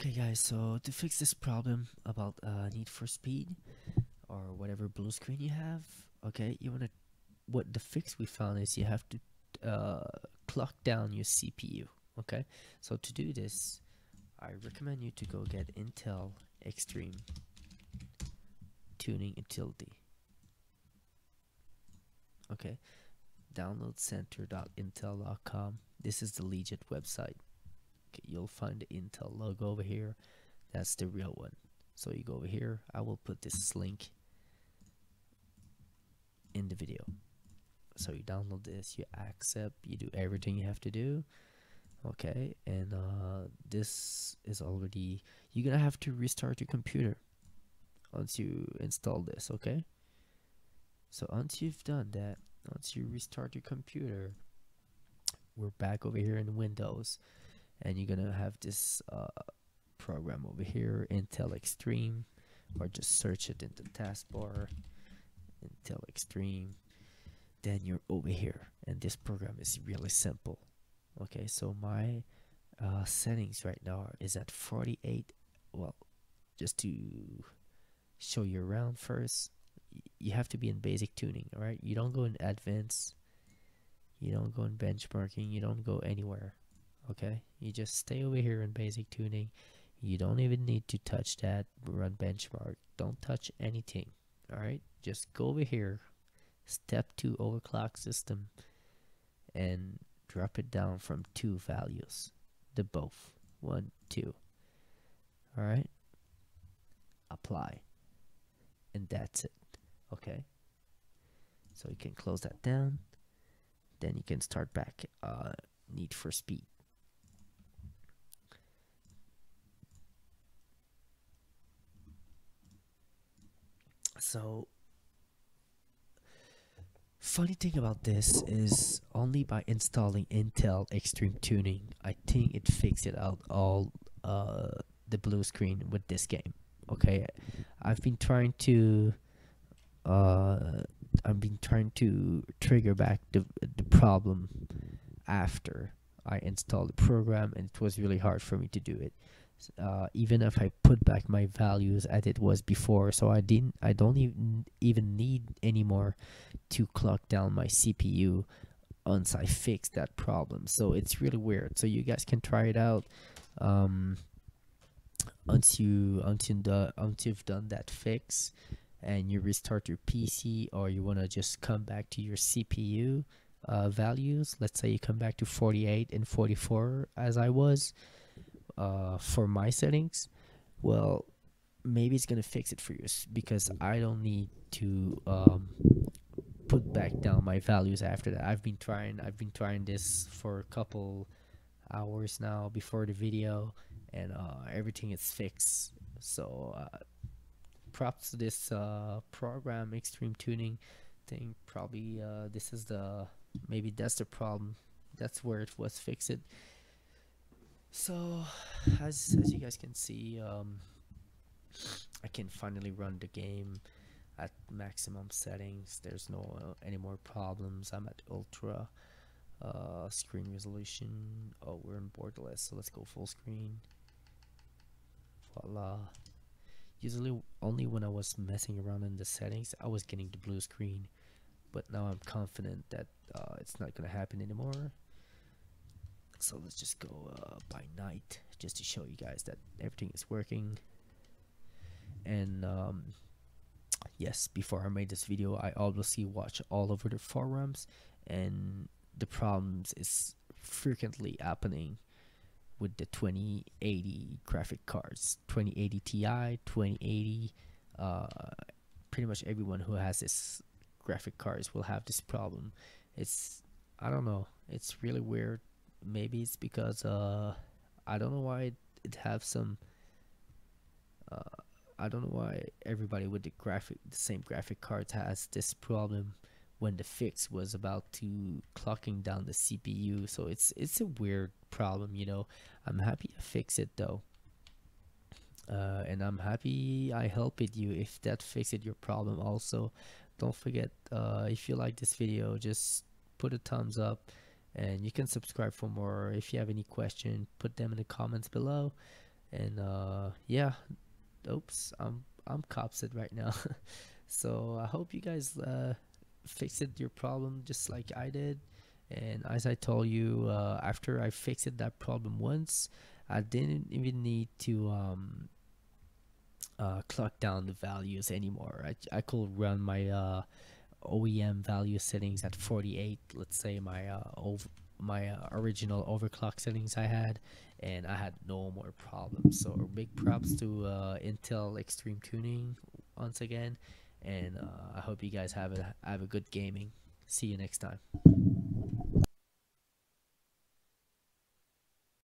Okay guys, so to fix this problem about uh, Need for Speed or whatever blue screen you have, okay, you wanna what the fix we found is you have to uh, clock down your CPU, okay? So to do this, I recommend you to go get Intel Extreme Tuning Utility. Okay, download center.intel.com. This is the legit website you'll find the Intel logo over here. That's the real one. So you go over here. I will put this link in the video. So you download this, you accept, you do everything you have to do. Okay, and uh, this is already. You're gonna have to restart your computer once you install this. Okay. So once you've done that, once you restart your computer, we're back over here in Windows and you're gonna have this uh, program over here Intel Extreme or just search it in the taskbar Intel Extreme. Then you're over here and this program is really simple. Okay so my uh, settings right now is at 48 well just to show you around first you have to be in basic tuning all right? You don't go in advanced. You don't go in benchmarking. You don't go anywhere okay? You just stay over here in basic tuning. You don't even need to touch that run benchmark. Don't touch anything all right just go over here step 2 overclock system and drop it down from two values the both. One two all right apply and that's it okay? So you can close that down. Then you can start back uh, need for speed So, funny thing about this is only by installing Intel Extreme Tuning, I think it fixed it out all uh, the blue screen with this game. Okay, I've been trying to uh, I've been trying to trigger back the the problem after I installed the program, and it was really hard for me to do it uh, even if I put back my values as it was before. So I didn't I don't even even need anymore to clock down my CPU once I fix that problem. So it's really weird. So you guys can try it out um, once you until once you've done that fix and you restart your PC or you want to just come back to your CPU uh, values. Let's say you come back to 48 and 44 as I was uh, for my settings, well, maybe it's gonna fix it for you because I don't need to um, put back down my values after that. I've been trying. I've been trying this for a couple hours now before the video, and uh, everything is fixed. So uh, props to this uh, program, Extreme Tuning thing. Probably uh, this is the maybe that's the problem. That's where it was fixed. So, as as you guys can see, um, I can finally run the game at maximum settings. There's no uh, any more problems. I'm at ultra uh, screen resolution. Oh, we're in borderless, so let's go full screen. Voila. Usually, only when I was messing around in the settings, I was getting the blue screen. But now I'm confident that uh, it's not gonna happen anymore so let's just go uh, by night just to show you guys that everything is working. And um, yes before I made this video I obviously watch all over the forums and the problems is frequently happening with the 2080 graphic cards 2080 Ti 2080 uh, pretty much everyone who has this graphic cards will have this problem. It's I don't know it's really weird maybe it's because uh I don't know why it, it have some uh I don't know why everybody with the graphic the same graphic cards has this problem when the fix was about to clocking down the CPU so it's it's a weird problem you know. I'm happy to fix it though. Uh, and I'm happy I helped you if that fixed your problem also. Don't forget uh, if you like this video just put a thumbs up and you can subscribe for more. If you have any question put them in the comments below. And uh yeah. Oops i'm i'm copsid right now. So i hope you guys uh fixed your problem just like i did. And as i told you uh after i fixed that problem once i didn't even need to um uh clock down the values anymore. I, I could run my uh OEM value settings at 48 let's say my uh over my uh, original overclock settings I had and I had no more problems. So big props to uh, Intel Extreme Tuning once again and uh, I hope you guys have a have a good gaming. See you next time